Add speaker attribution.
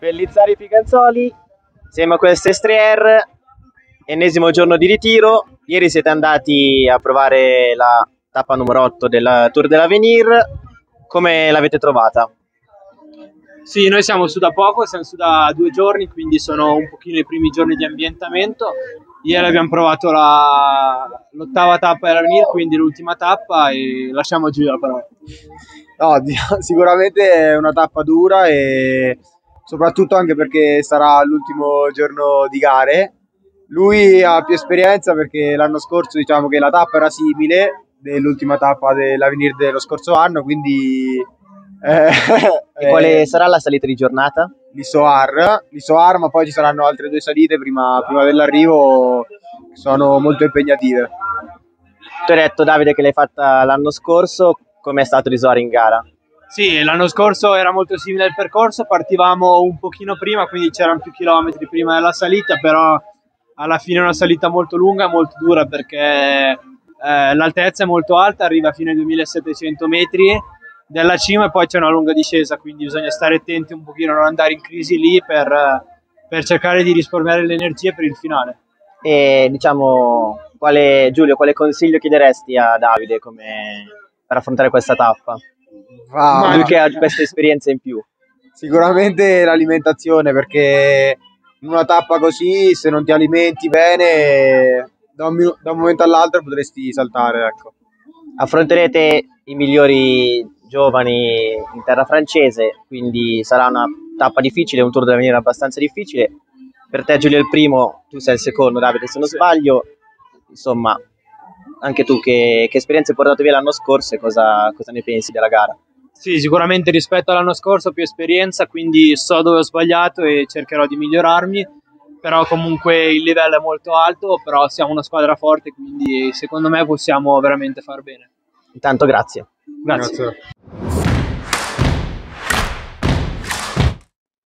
Speaker 1: Bellizzari Figanzoli, siamo a questo Estrier, ennesimo giorno di ritiro. Ieri siete andati a provare la tappa numero 8 del Tour dell'Avenir. Come l'avete trovata?
Speaker 2: Sì, noi siamo su da poco, siamo su da due giorni, quindi sono un pochino i primi giorni di ambientamento. Ieri abbiamo provato la, l'ottava tappa dell'Avenir, quindi l'ultima tappa e lasciamo giù la parola.
Speaker 3: No, sicuramente è una tappa dura e soprattutto anche perché sarà l'ultimo giorno di gare. Lui ha più esperienza perché l'anno scorso diciamo che la tappa era simile dell'ultima tappa dell'Avenir dello scorso anno, quindi...
Speaker 1: Eh, e quale eh, sarà la salita di giornata?
Speaker 3: L'Isoar, l'Isoar, ma poi ci saranno altre due salite prima, prima dell'arrivo che sono molto impegnative.
Speaker 1: Tu hai detto Davide che l'hai fatta l'anno scorso, com'è stato l'Isoar in gara?
Speaker 2: Sì, l'anno scorso era molto simile al percorso, partivamo un pochino prima, quindi c'erano più chilometri prima della salita, però alla fine è una salita molto lunga e molto dura perché eh, l'altezza è molto alta, arriva fino ai 2700 metri della cima e poi c'è una lunga discesa, quindi bisogna stare attenti un pochino a non andare in crisi lì per, per cercare di risparmiare le energie per il finale.
Speaker 1: E diciamo, quale, Giulio, quale consiglio chiederesti a Davide come, per affrontare questa tappa?
Speaker 3: Wow.
Speaker 1: Lui che ha questa esperienza in più.
Speaker 3: Sicuramente l'alimentazione, perché in una tappa così, se non ti alimenti bene, da un, da un momento all'altro potresti saltare. Ecco.
Speaker 1: Affronterete i migliori giovani in terra francese, quindi sarà una tappa difficile, un tour da venire abbastanza difficile. Per te Giulio è il primo, tu sei il secondo, Davide se non sbaglio. Insomma, anche tu che, che esperienze hai portato via l'anno scorso e cosa, cosa ne pensi della gara?
Speaker 2: Sì, sicuramente rispetto all'anno scorso ho più esperienza, quindi so dove ho sbagliato e cercherò di migliorarmi, però comunque il livello è molto alto, però siamo una squadra forte, quindi secondo me possiamo veramente far bene.
Speaker 1: Intanto grazie.
Speaker 2: Grazie. grazie.